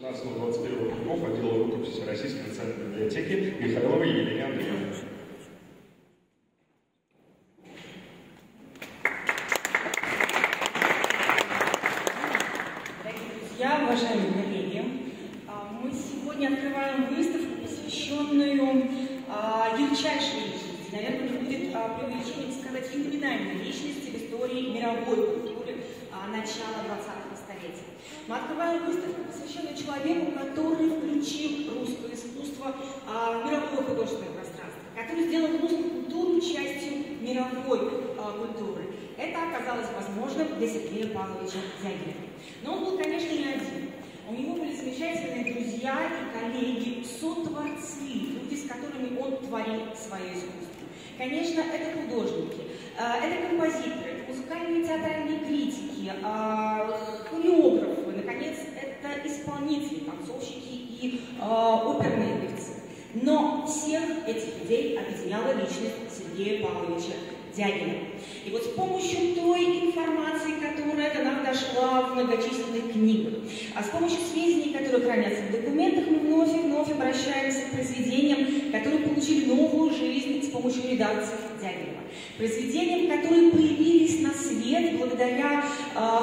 12 21 веков отдела рукописи Российской национальной библиотеки Михайловой Елене Андреевне. Дорогие друзья, уважаемые коллеги, а, мы сегодня открываем выставку, посвященную а, ярчайшей личности. Наверное, будет а, преувеличением сказать феноменальной личности в истории мировой культуры начала 20-го Мы открываем выставку, посвященную человеку, который включил русское искусство в мировое художественное пространство, который сделал русскую культуру частью мировой культуры. Это оказалось возможным для Сергея Павловича Зягина. Но он был, конечно, не один. У него были замечательные друзья и коллеги, сотворцы, люди, с которыми он творил свое искусство. Конечно, это художники, э, это композиторы, это музыкальные и театральные критики, э, хореографы, наконец, это исполнители, танцовщики и э, оперные певцы. Но всех этих людей объединяла личность Сергея Павловича Дягина. И вот с помощью той информации, которая до нас дошла в многочисленных книгах, а с помощью сведений, которые хранятся в документах, мы вновь и вновь обращаемся к произведениям, которые получили новую жизнь с помощью редакции Дягилева. Произведениям, которые появились на свет благодаря э,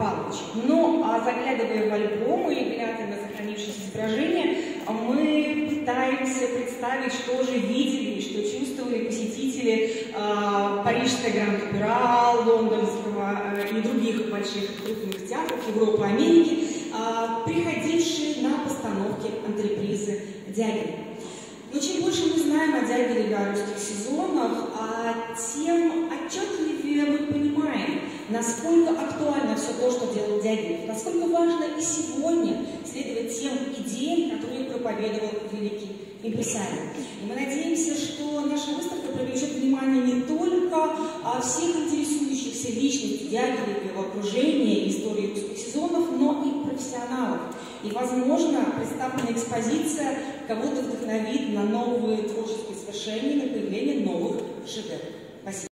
Сергея Павловича. Но а заглядывая в альбомы и глядя на сохранившиеся изображения, мы пытаемся представить, что же видели, что чувствовали посетители э, Парижской Гранд-Опера, Лондонского э, и других больших крупных театров Европы, Америки, э, приходившие на постановки антрепризы Дягилева. Но чем больше мы знаем о Дягилеве, о русских сезонах, тем мы понимаем, насколько актуально все то, что делал Дягилев, насколько важно и сегодня следовать тем идеям, которые проповедовал великий импрессарио. И мы надеемся, что наша выставка привлечет внимание не только а, всех интересующихся личностей Дягилева, его окружения, истории сезонов, но и профессионалов. И, возможно, представленная экспозиция кого-то вдохновит на новые творческие свершения, на появление новых шедевров. Спасибо.